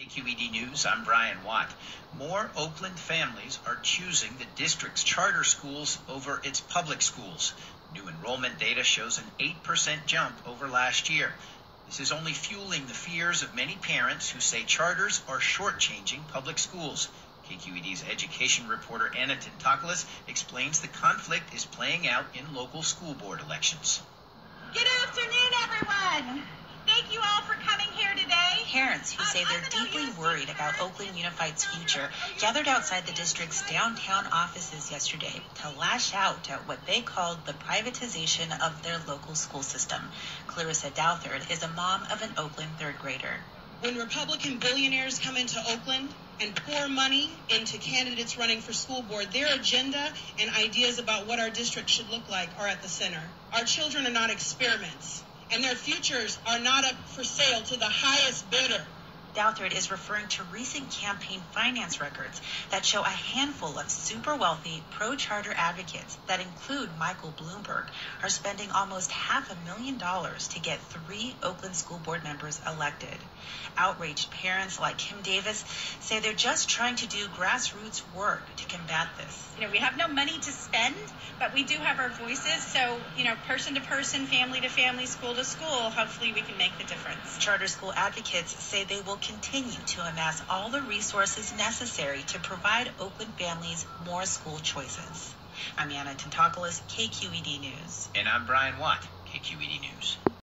KQED News, I'm Brian Watt. More Oakland families are choosing the district's charter schools over its public schools. New enrollment data shows an 8% jump over last year. This is only fueling the fears of many parents who say charters are shortchanging public schools. KQED's education reporter Ana Tintocalis explains the conflict is playing out in local school board elections. Parents who say they're deeply worried about Oakland Unified's future gathered outside the district's downtown offices yesterday to lash out at what they called the privatization of their local school system. Clarissa Doutherd is a mom of an Oakland third grader. When Republican billionaires come into Oakland and pour money into candidates running for school board, their agenda and ideas about what our district should look like are at the center. Our children are not experiments and their futures are not up for sale to the highest bidder. Doutherd is referring to recent campaign finance records that show a handful of super wealthy pro charter advocates that include Michael Bloomberg are spending almost half a million dollars to get three Oakland school board members elected. Outraged parents like Kim Davis say they're just trying to do grassroots work to combat this. You know, we have no money to spend, but we do have our voices. So, you know, person to person, family to family, school to school, hopefully we can make the difference. Charter school advocates say they will continue to amass all the resources necessary to provide Oakland families more school choices. I'm Ana Tintocalis, KQED News. And I'm Brian Watt, KQED News.